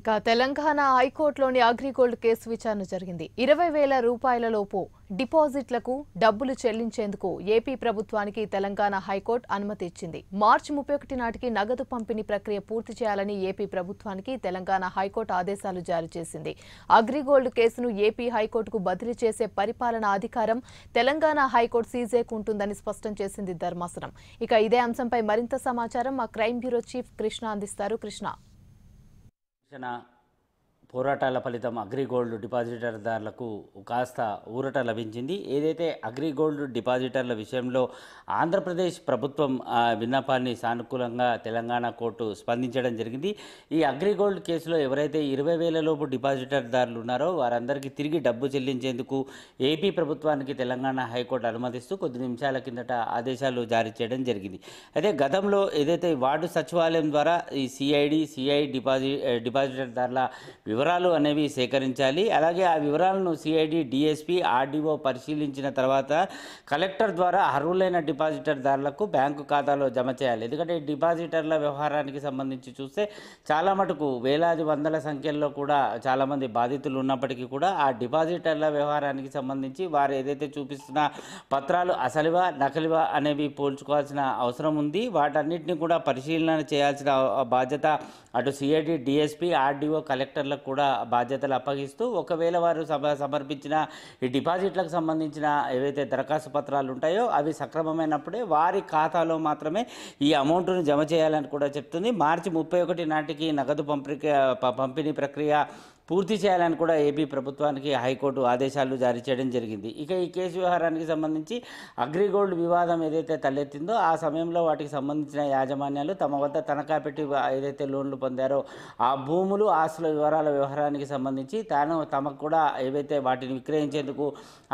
ఇక తెలంగాణ హైకోర్టులోని అగ్రిగోల్డ్ కేసు విచారణ జరిగింది. ఇరవై వేల రూపాయల లోపు డిపాజిట్లకు డబ్బులు చెల్లించేందుకు ఏపీ ప్రభుత్వానికి తెలంగాణ హైకోర్టు అనుమతి ఇచ్చింది. మార్చి ముప్పై ఒకటి నాటికి నగదు పంపిణీ ప్రక్రియ పూర్తి చేయాలని ఏపీ ప్రభుత్వానికి తెలంగాణ హైకోర్టు ఆదేశాలు జారీ చేసింది. అగ్రిగోల్డ్ కేసును ఏపీ హైకోర్టుకు బదిలీ చేసే పరిపాలనా అధికారం తెలంగాణ హైకోర్టు సీజేకు ఉంటుందని స్పష్టం చేసింది ధర్మాసనం. ఇక ఇదే అంశంపై మరింత సమాచారం మా క్రైమ్ బ్యూరో చీఫ్ కృష్ణ అందిస్తారు. కృష్ణ రక్షణ పోరాటాల ఫలితం అగ్రిగోల్డ్ డిపాజిటర్దారులకు కాస్త ఊరట లభించింది. ఏదైతే అగ్రిగోల్డ్ డిపాజిటర్ల విషయంలో ఆంధ్రప్రదేశ్ ప్రభుత్వం విన్నపాన్ని సానుకూలంగా తెలంగాణ కోర్టు స్పందించడం జరిగింది. ఈ అగ్రిగోల్డ్ కేసులో ఎవరైతే ఇరవై వేల లోపు డిపాజిటర్దారులు ఉన్నారో వారందరికీ తిరిగి డబ్బు చెల్లించేందుకు ఏపీ ప్రభుత్వానికి తెలంగాణ హైకోర్టు అనుమతిస్తూ కొద్ది నిమిషాల కిందట ఆదేశాలు జారీ చేయడం జరిగింది. అయితే గతంలో ఏదైతే వార్డు సచివాలయం ద్వారా ఈ సిఐడి సిఐ డిపాజిట్ డిపాజిటర్దారుల వివరాలు అనేవి సేకరించాలి. అలాగే ఆ వివరాలను సిఐడి డిఎస్పి ఆర్డీఓ పరిశీలించిన తర్వాత కలెక్టర్ ద్వారా అర్హులైన డిపాజిటర్దారులకు బ్యాంకు ఖాతాలో జమ చేయాలి. ఎందుకంటే డిపాజిటర్ల వ్యవహారానికి సంబంధించి చూస్తే చాలా మటుకు వేలాది వందల సంఖ్యల్లో కూడా చాలామంది బాధితులు ఉన్నప్పటికీ కూడా ఆ డిపాజిటర్ల వ్యవహారానికి సంబంధించి వారు ఏదైతే చూపిస్తున్న పత్రాలు అసలువా నకలివా అనేవి పోల్చుకోవాల్సిన అవసరం ఉంది. వాటన్నిటిని కూడా పరిశీలన చేయాల్సిన బాధ్యత అటు సిఐడి డిఎస్పి ఆర్డీఓ కలెక్టర్లకు కూడా బాధ్యతలు అప్పగిస్తూ ఒకవేళ వారు సమర్పించిన ఈ డిపాజిట్లకు సంబంధించిన ఏవైతే దరఖాస్తు పత్రాలు ఉంటాయో అవి సక్రమమైనప్పుడే వారి ఖాతాలో మాత్రమే ఈ అమౌంట్ను జమ చేయాలని కూడా చెప్తుంది. మార్చి ముప్పై ఒకటి నాటికి నగదు పంపిణీ పంపిణీ ప్రక్రియ పూర్తి చేయాలని కూడా ఏపీ ప్రభుత్వానికి హైకోర్టు ఆదేశాలు జారీ చేయడం జరిగింది. ఇక ఈ కేసు వ్యవహారానికి సంబంధించి అగ్రిగోల్డ్ వివాదం ఏదైతే తలెత్తిందో ఆ సమయంలో వాటికి సంబంధించిన యాజమాన్యాలు తమ వద్ద తనఖా పెట్టి ఏదైతే లోన్లు పొందారో ఆ భూములు ఆస్తుల వివరాల వ్యవహారానికి సంబంధించి తాను తమకు కూడా ఏవైతే వాటిని విక్రయించేందుకు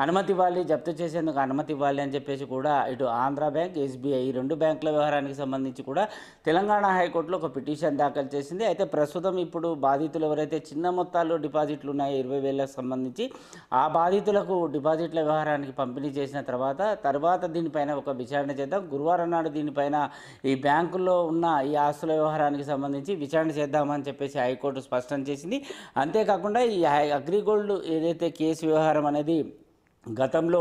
అనుమతి ఇవ్వాలి జప్తు చేసేందుకు అనుమతి ఇవ్వాలి అని చెప్పేసి కూడా ఇటు ఆంధ్ర బ్యాంక్ ఎస్బీఐ ఈ రెండు బ్యాంకుల వ్యవహారానికి సంబంధించి కూడా తెలంగాణ హైకోర్టులో ఒక పిటిషన్ దాఖలు చేసింది. అయితే ప్రస్తుతం ఇప్పుడు బాధితులు ఎవరైతే చిన్న మొత్తం మొత్తాల్లో డిపాజిట్లు ఉన్నాయి. ఇరవై వేలకు సంబంధించి ఆ బాధితులకు డిపాజిట్ల వ్యవహారానికి పంపిణీ చేసిన తర్వాత తర్వాత దీనిపైన ఒక విచారణ చేద్దాం. గురువారం నాడు దీనిపైన ఈ బ్యాంకుల్లో ఉన్న ఈ ఆస్తుల వ్యవహారానికి సంబంధించి విచారణ చేద్దామని చెప్పేసి హైకోర్టు స్పష్టం చేసింది. అంతేకాకుండా ఈ అగ్రిగోల్డ్ ఏదైతే కేసు వ్యవహారం అనేది గతంలో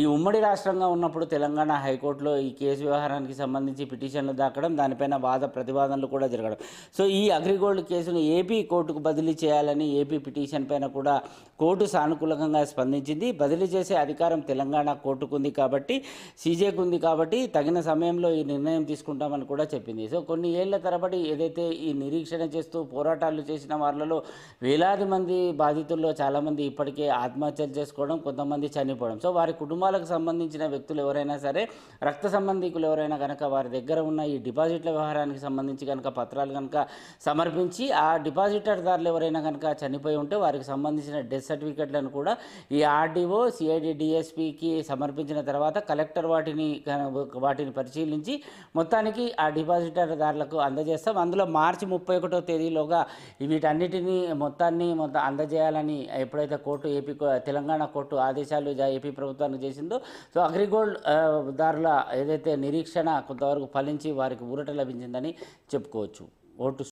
ఈ ఉమ్మడి రాష్ట్రంగా ఉన్నప్పుడు తెలంగాణ హైకోర్టులో ఈ కేసు వ్యవహారానికి సంబంధించి పిటిషన్లు దాకడం దానిపైన వాద ప్రతివాదనలు కూడా జరగడం. సో ఈ అగ్రిగోల్డ్ కేసును ఏపీ కోర్టుకు బదిలీ చేయాలని ఏపీ పిటిషన్ పైన కూడా కోర్టు సానుకూలంగా స్పందించింది. బదిలీ చేసే అధికారం తెలంగాణ కోర్టుకు ఉంది కాబట్టి సీజేకు ఉంది కాబట్టి తగిన సమయంలో ఈ నిర్ణయం తీసుకుంటామని కూడా చెప్పింది. సో కొన్ని ఏళ్ళ తరబడి ఏదైతే ఈ నిరీక్షణ చేస్తూ పోరాటాలు చేసిన వాళ్ళలో వేలాది మంది బాధితుల్లో చాలామంది ఇప్పటికే ఆత్మహత్యలు చేసుకోవడం కొంతమంది చనిపోవడం. సో వారి కుటుంబాలకు సంబంధించిన వ్యక్తులు ఎవరైనా సరే రక్త సంబంధికులు ఎవరైనా కనుక వారి దగ్గర ఉన్న ఈ డిపాజిట్ల వ్యవహారానికి సంబంధించి కనుక పత్రాలు కనుక సమర్పించి ఆ డిపాజిటర్దారులు ఎవరైనా కనుక చనిపోయి ఉంటే వారికి సంబంధించిన డెత్ సర్టిఫికెట్లను కూడా ఈ ఆర్డీఓ సిఐడి డిఎస్పికి సమర్పించిన తర్వాత కలెక్టర్ వాటిని వాటిని పరిశీలించి మొత్తానికి ఆ డిపాజిటర్దారులకు అందజేస్తాం. అందులో మార్చి ముప్పై ఒకటో తేదీలోగా వీటన్నిటిని మొత్తాన్ని మొత్తం అందజేయాలని ఎప్పుడైతే కోర్టు ఏపీ కో- తెలంగాణ కోర్టు ఆదేశాలు జా- ఏపీ ప్రభుత్వానికి చేసిందో. సో అగ్రిగోల్డ్ దారుల ఏదైతే నిరీక్షణ కొంతవరకు ఫలించి వారికి ఊరట లభించిందని చెప్పుకోవచ్చు. ఓటు